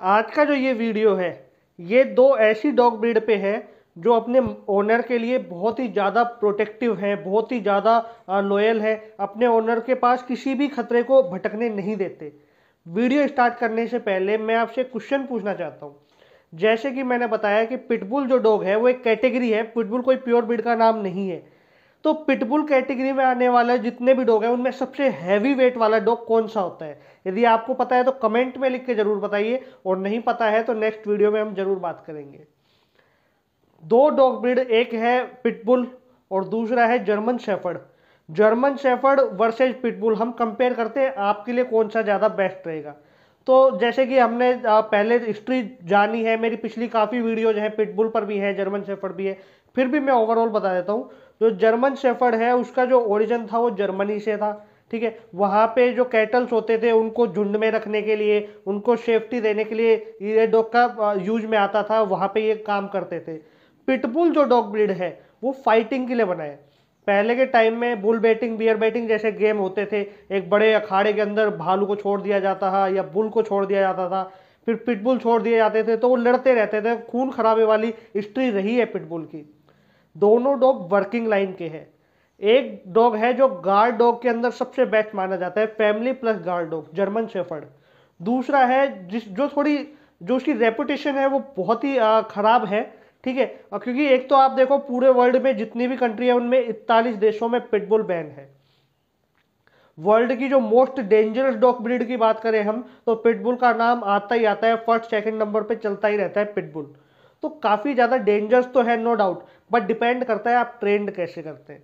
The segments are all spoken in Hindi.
आज का जो ये वीडियो है, ये दो ऐसी डॉग ब्रीड पे है जो अपने ओनर के लिए बहुत ही ज़्यादा प्रोटेक्टिव है, बहुत ही ज़्यादा लॉयल है, अपने ओनर के पास किसी भी खतरे को भटकने नहीं देते। वीडियो स्टार्ट करने से पहले मैं आपसे क्वेश्चन पूछना चाहता हूँ। जैसे कि मैंने बताया कि पिटबुल जो डॉग है, वो एक कैटेगरी है पिटबुल कोई प्योर ब्रीड का नाम नहीं है। तो पिटबुल कैटेगरी में आने वाले जितने भी डॉग हैं, उनमें सबसे हैवी वेट वाला डॉग कौन सा होता है? यदि आपको पता है तो कमेंट में लिख के ज़रूर बताइए, और नहीं पता है तो नेक्स्ट वीडियो में हम ज़रूर बात करेंगे। दो डॉग ब्रीड एक है पिटबुल और दूसरा है German shepherd German shepherd versus pit bull हम कंपेयर करते हैं, आपके लिए कौन सा ज़्यादा बेस्ट रहेगा। तो जैसे कि हमने पहले हिस्ट्री जानी है, मेरी पिछली काफ़ी वीडियोज़ हैं पिटबुल पर भी है जर्मन शेफर्ड भी है, फिर भी मैं ओवरऑल बता देता हूँ। जो जर्मन शेफर्ड है, उसका जो ओरिजिन था वो जर्मनी से था, ठीक है? वहाँ पे जो कैटल्स होते थे, उनको झुंड में रखने के लिए, उनको सेफ्टी देने के लिए ये डॉग का यूज़ में आता था, वहाँ पे ये काम करते थे। पिटबुल जो डॉग ब्रीड है, वो फाइटिंग के लिए बनाए पहले के टाइम में बुल बैटिंग बियर बैटिंग जैसे गेम होते थे, एक बड़े अखाड़े के अंदर भालू को छोड़ दिया जाता था या बुल को छोड़ दिया जाता था, फिर पिटबुल छोड़ दिए जाते थे तो वो लड़ते रहते थे, खून खराबे वाली हिस्ट्री रही है पिटबुल की। दोनों डॉग वर्किंग लाइन के हैं। एक डॉग है जो गार्ड डॉग के अंदर सबसे बेस्ट माना जाता है family plus guard dog German shepherd दूसरा है जिस, जो थोड़ी, जो उसकी रेपुटेशन है वो बहुत ही ख़राब है, ठीक है? और क्योंकि एक तो आप देखो पूरे वर्ल्ड में जितनी भी कंट्री है उनमें इकतालीस देशों में पिटबुल बैन है। वर्ल्ड की जो मोस्ट डेंजरस डॉग ब्रीड की बात करें हम तो पिटबुल का नाम आता ही आता है फ़र्स्ट सेकंड नंबर पे चलता ही रहता है पिटबुल तो काफ़ी ज़्यादा डेंजरस तो है नो डाउट बट डिपेंड करता है आप ट्रेंड कैसे करते हैं।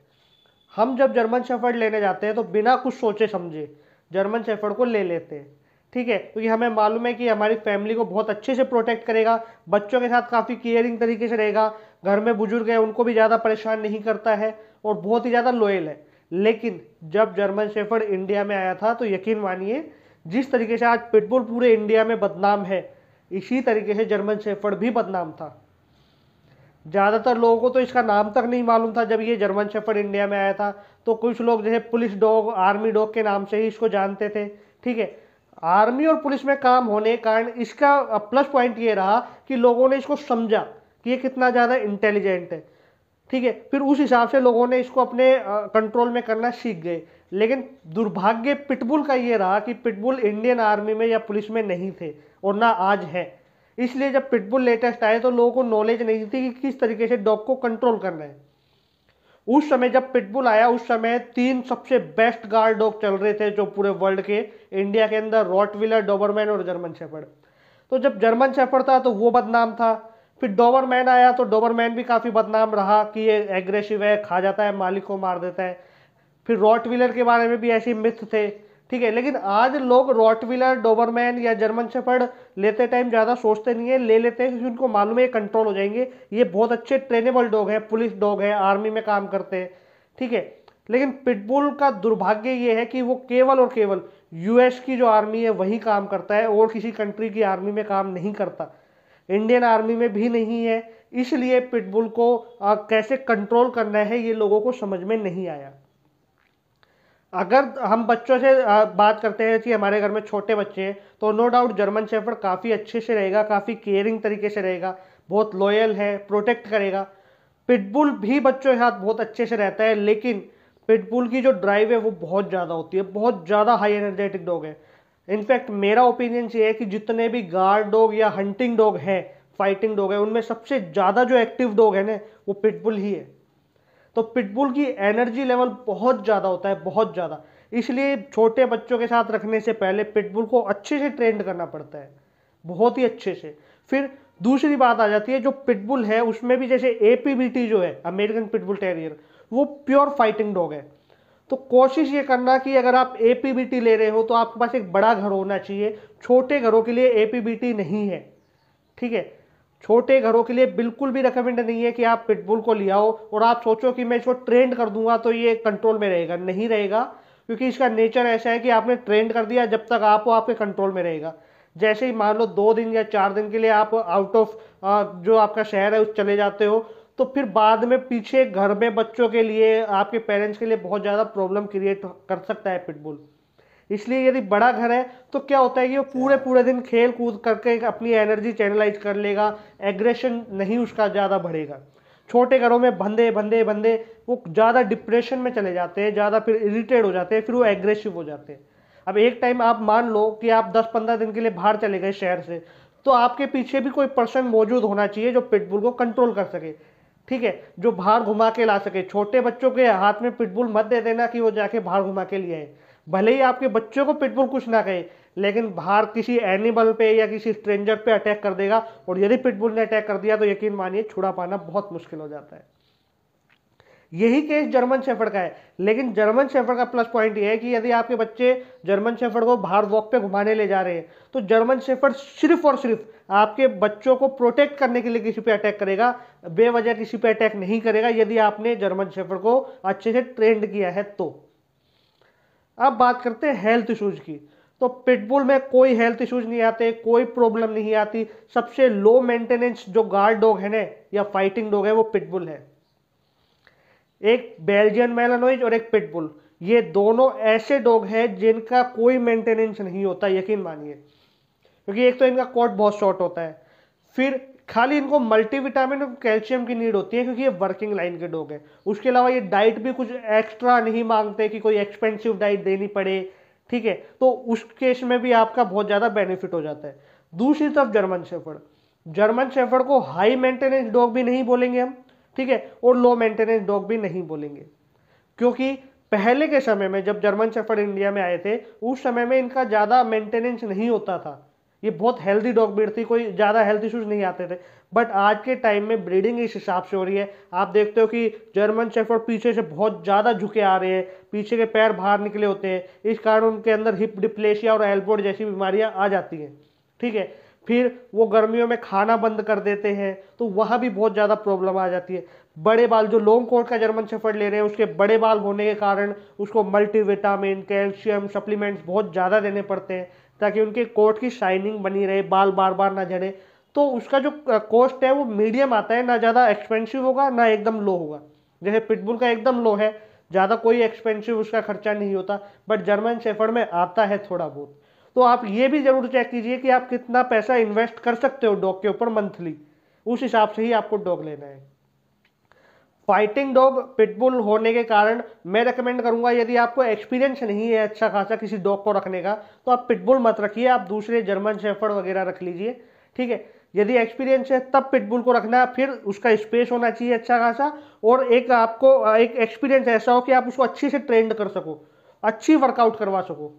हम जब जर्मन शेफर्ड लेने जाते हैं तो बिना कुछ सोचे समझे जर्मन शेफर्ड को ले लेते हैं। ठीक है? क्योंकि हमें मालूम है कि हमारी फैमिली को बहुत अच्छे से प्रोटेक्ट करेगा, बच्चों के साथ काफ़ी केयरिंग तरीके से रहेगा, घर में बुज़ुर्ग है, उनको भी ज़्यादा परेशान नहीं करता है और बहुत ही ज़्यादा लॉयल है। लेकिन जब जर्मन शेफर्ड इंडिया में आया था तो यकीन मानिए, जिस तरीके से आज पिटबुल पूरे इंडिया में बदनाम है इसी तरीके से जर्मन शेफर्ड भी बदनाम था। ज़्यादातर लोगों को तो इसका नाम तक नहीं मालूम था जब ये जर्मन शेफर्ड इंडिया में आया था तो कुछ लोग जैसे पुलिस डॉग, आर्मी डॉग के नाम से ही इसको जानते थे, ठीक है? आर्मी और पुलिस में काम होने के कारण इसका प्लस पॉइंट ये रहा कि लोगों ने इसको समझा कि ये कितना ज़्यादा इंटेलिजेंट है। ठीक है, फिर उस हिसाब से लोगों ने इसको अपने कंट्रोल में करना सीख गए। लेकिन दुर्भाग्य पिटबुल का ये रहा कि पिटबुल इंडियन आर्मी में या पुलिस में नहीं थे और ना आज है। इसलिए जब पिटबुल लेटेस्ट आए तो लोगों को नॉलेज नहीं थी कि किस तरीके से डॉग को कंट्रोल करना है। उस समय जब पिटबुल आया, उस समय तीन सबसे बेस्ट गार्ड डॉग चल रहे थे जो पूरे वर्ल्ड के इंडिया के अंदर रॉटविलर डोबरमैन और जर्मन शेफर्ड तो जब जर्मन शेफर्ड था तो वो बदनाम था। फिर डोबरमैन आया तो डोबरमैन भी काफ़ी बदनाम रहा कि ये एग्रेसिव है, खा जाता है, मालिक को मार देता है। फिर रॉटविलर के बारे में भी ऐसे मिथ थे, ठीक है? लेकिन आज लोग रॉटविलर, डोबरमैन या जर्मन शेफर्ड लेते टाइम ज़्यादा सोचते नहीं है, ले लेते हैं क्योंकि उनको मालूम है कंट्रोल हो जाएँगे। ये बहुत अच्छे ट्रेनेबल डॉग हैं, पुलिस डॉग है, आर्मी में काम करते हैं, ठीक है? लेकिन पिटबुल का दुर्भाग्य ये है कि वो केवल और केवल यूएस की जो आर्मी है, वही काम करता है और किसी कंट्री की आर्मी में काम नहीं करता। इंडियन आर्मी में भी नहीं है इसलिए पिटबुल को आ, कैसे कंट्रोल करना है ये लोगों को समझ में नहीं आया। अगर हम बच्चों से बात करते हैं कि हमारे घर में छोटे बच्चे हैं तो नो डाउट जर्मन शेफर्ड काफ़ी अच्छे से रहेगा काफ़ी केयरिंग तरीके से रहेगा बहुत लॉयल है प्रोटेक्ट करेगा। पिटबुल भी बच्चों के साथ बहुत अच्छे से रहता है लेकिन पिटबुल की जो ड्राइव है वो बहुत ज़्यादा होती है बहुत ज़्यादा हाई एनर्जेटिक डॉग है। इनफैक्ट मेरा ओपिनियन ये है कि जितने भी गार्ड डॉग या हंटिंग डॉग हैं, फाइटिंग डॉग है, उनमें सबसे ज़्यादा जो एक्टिव डॉग है ना, वो पिटबुल ही है। तो पिटबुल की एनर्जी लेवल बहुत ज़्यादा होता है, बहुत ज़्यादा। इसलिए छोटे बच्चों के साथ रखने से पहले पिटबुल को अच्छे से ट्रेंड करना पड़ता है, बहुत ही अच्छे से। फिर दूसरी बात आ जाती है, जो पिटबुल है, उसमें भी जैसे ए जो है अमेरिकन पिटबुल टेरियर वो प्योर फाइटिंग डॉग है। तो कोशिश ये करना कि अगर आप एपीबीटी ले रहे हो तो आपके पास एक बड़ा घर होना चाहिए। छोटे घरों के लिए एपीबीटी नहीं है, ठीक है? छोटे घरों के लिए बिल्कुल भी रिकमेंड नहीं है कि आप पिटबुल को ले आओ और आप सोचो कि मैं इसको ट्रेंड कर दूँगा तो ये कंट्रोल में रहेगा। नहीं रहेगा, क्योंकि इसका नेचर ऐसा है कि आपने ट्रेंड कर दिया, जब तक आप वो आपके कंट्रोल में रहेगा। जैसे ही मान लो दो दिन या चार दिन के लिए आप आउट ऑफ़ जो आपका शहर है, उस चले जाते हो तो फिर बाद में पीछे घर में बच्चों के लिए, आपके पेरेंट्स के लिए बहुत ज़्यादा प्रॉब्लम क्रिएट कर सकता है पिटबुल इसलिए यदि बड़ा घर है तो क्या होता है कि वो पूरे पूरे दिन खेल कूद करके अपनी एनर्जी चैनलाइज कर लेगा एग्रेशन नहीं उसका ज़्यादा बढ़ेगा। छोटे घरों में बंदे बंदे बंदे, वो ज़्यादा डिप्रेशन में चले जाते हैं, ज़्यादा फिर इरिटेट हो जाते हैं, फिर वो एग्रेसिव हो जाते हैं। अब एक टाइम आप मान लो कि आप 10-15 दिन के लिए बाहर चले गए शहर से तो आपके पीछे भी कोई पर्सन मौजूद होना चाहिए जो पिटबुल को कंट्रोल कर सके। ठीक है, जो बाहर घुमा के ला सके। छोटे बच्चों के हाथ में पिटबुल मत दे देना कि वो जाके बाहर घुमा के लिए आए। भले ही आपके बच्चों को पिटबुल कुछ ना कहे, लेकिन बाहर किसी एनिमल पे या किसी स्ट्रेंजर पे अटैक कर देगा, और यदि पिटबुल ने अटैक कर दिया तो यकीन मानिए छुड़ा पाना बहुत मुश्किल हो जाता है। यही केस जर्मन शेफर्ड का है। लेकिन जर्मन शेफर्ड का प्लस पॉइंट ये है कि यदि आपके बच्चे जर्मन शेफर्ड को बाहर वॉक पे घुमाने ले जा रहे हैं तो जर्मन शेफर्ड सिर्फ़ और सिर्फ़ आपके बच्चों को प्रोटेक्ट करने के लिए किसी पे अटैक करेगा, बेवजह किसी पे अटैक नहीं करेगा, यदि आपने जर्मन शेफर्ड को अच्छे से ट्रेंड किया है तो। अब बात करते हैं हेल्थ इशूज की। तो पिटबुल में कोई हेल्थ इशूज़ नहीं आते, कोई प्रॉब्लम नहीं आती। सबसे लो मेंटेनेंस जो गार्ड डॉग है ना, या फाइटिंग डॉग है, वो पिटबुल है। एक बेल्जियन मेलानोइज और एक पिटबुल ये दोनों ऐसे डॉग हैं जिनका कोई मेंटेनेंस नहीं होता, यकीन मानिए। क्योंकि एक तो इनका कोट बहुत शॉर्ट होता है। फिर खाली इनको मल्टीविटामिन और कैल्शियम की नीड होती है क्योंकि ये वर्किंग लाइन के डॉग हैं। उसके अलावा ये डाइट भी कुछ एक्स्ट्रा नहीं मांगते कि कोई एक्सपेंसिव डाइट देनी पड़े, ठीक है? तो उस केस में भी आपका बहुत ज़्यादा बेनिफिट हो जाता है। दूसरी तरफ़ जर्मन शेफर्ड जर्मन शेफर्ड को हाई मेंटेनेंस डॉग भी नहीं बोलेंगे हम। ठीक है? और लो मेंटेनेंस डॉग भी नहीं बोलेंगे। क्योंकि पहले के समय में जब जर्मन शेफर्ड इंडिया में आए थे, उस समय में इनका ज़्यादा मेंटेनेंस नहीं होता था। ये बहुत हेल्दी डॉग ब्रीड थी, कोई ज़्यादा हेल्थ इशूज़ नहीं आते थे। बट आज के टाइम में ब्रीडिंग इस हिसाब से हो रही है। आप देखते हो कि जर्मन शेफर्ड पीछे से बहुत ज़्यादा झुके आ रहे हैं, पीछे के पैर बाहर निकले होते हैं। इस कारण उनके अंदर हिप डिप्लेशिया और एल्बोड जैसी बीमारियाँ आ जाती हैं। ठीक है? फिर वो गर्मियों में खाना बंद कर देते हैं तो वहाँ भी बहुत ज़्यादा प्रॉब्लम आ जाती है। बड़े बाल जो लॉन्ग कोट का जर्मन शेफर्ड ले रहे हैं, उसके बड़े बाल होने के कारण उसको मल्टीविटामिन कैल्शियम सप्लीमेंट्स बहुत ज़्यादा देने पड़ते हैं, ताकि उनके कोट की शाइनिंग बनी रहे, बाल बार बार ना झड़े। तो उसका जो कॉस्ट है वो मीडियम आता है, ना ज़्यादा एक्सपेंसिव होगा, ना एकदम लो होगा। जैसे पिटबुल का एकदम लो है, ज़्यादा कोई एक्सपेंसिव उसका खर्चा नहीं होता बट जर्मन शेफर्ड में आता है थोड़ा बहुत। तो आप ये भी ज़रूर चेक कीजिए कि आप कितना पैसा इन्वेस्ट कर सकते हो डॉग के ऊपर मंथली। उस हिसाब से ही आपको डॉग लेना है। फाइटिंग डॉग पिटबुल होने के कारण मैं रेकमेंड करूँगा, यदि आपको एक्सपीरियंस नहीं है अच्छा खासा किसी डॉग को रखने का तो आप पिटबुल मत रखिए, आप दूसरे जर्मन शेफर्ड वगैरह रख लीजिए, ठीक है? यदि एक्सपीरियंस है, तब पिटबुल को रखना है फिर उसका स्पेस होना चाहिए अच्छा खासा, और एक आपको, एक एक्सपीरियंस ऐसा हो कि आप उसको अच्छे से ट्रेंड कर सको, अच्छी वर्कआउट करवा सको।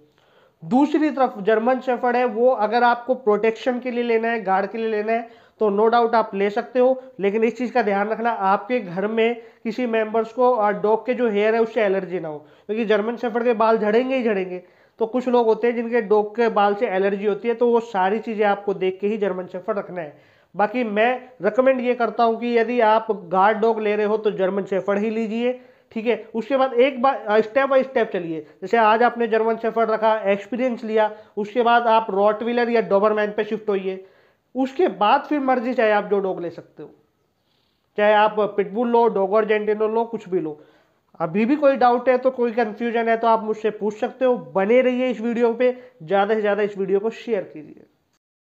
दूसरी तरफ़ जर्मन शेफर्ड है, वो अगर आपको प्रोटेक्शन के लिए लेना है, गार्ड के लिए लेना है तो नो डाउट आप ले सकते हो, लेकिन इस चीज़ का ध्यान रखना, आपके घर में किसी मेंबर्स को और डॉग के जो हेयर है, उससे एलर्जी ना हो, क्योंकि जर्मन शेफर्ड के बाल झड़ेंगे ही झड़ेंगे। तो कुछ लोग होते हैं जिनके डॉग के बाल से एलर्जी होती है तो वो सारी चीज़ें आपको देख के ही जर्मन शेफर्ड रखना है। बाकी मैं रिकमेंड ये करता हूँ कि यदि आप गार्ड डॉग ले रहे हो तो जर्मन शेफर्ड ही लीजिए। ठीक है? उसके बाद एक बार स्टेप बाय स्टेप चलिए। जैसे आज आपने जर्मन शेफर्ड रखा एक्सपीरियंस लिया, उसके बाद आप रॉटविलर या डोबरमैन पे शिफ्ट होइए। उसके बाद फिर मर्ज़ी, चाहे आप जो डॉग ले सकते हो। चाहे आप पिटबुल लो डॉगर जेंटिनो लो, कुछ भी लो। अभी भी कोई डाउट है तो कोई कंफ्यूजन है तो आप मुझसे पूछ सकते हो। बने रहिए इस वीडियो पे। ज़्यादा से ज़्यादा इस वीडियो को शेयर कीजिए।